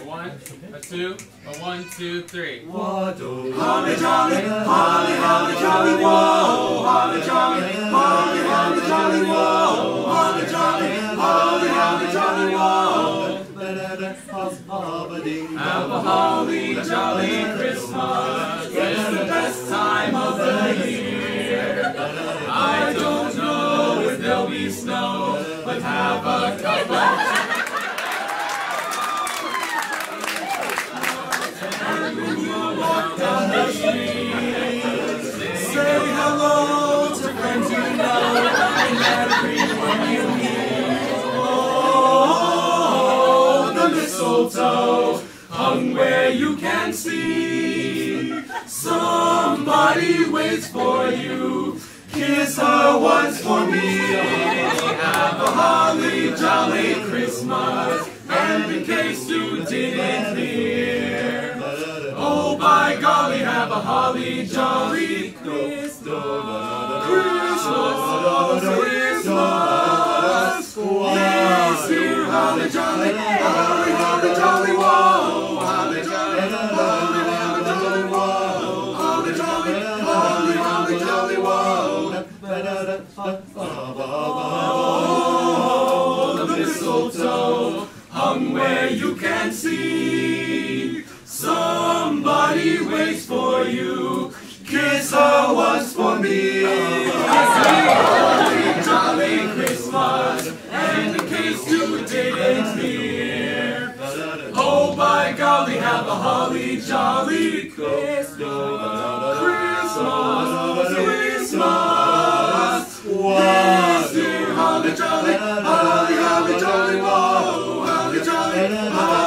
A one, a two, a one, two, three. Holly jolly, holly, holly jolly, whoa. Holly jolly, holly, holly jolly, whoa. Holly jolly, holly, holly jolly, whoa. Have a holly jolly Christmas. It's the best time of the year. I don't know if there'll be snow, but have a mistletoe hung where you can see. Somebody waits for you. Kiss her once for me. Have a holly jolly Christmas. And in case you didn't hear, oh by golly, have a holly jolly Christmas. Christmas, Christmas. Yes, dear holly jolly, Oh, the mistletoe hung where you can see. Somebody waits for you. Kiss her once for me. Holly jolly Christmas, and in case you didn't hear, oh by golly, have a holly jolly Christmas, da da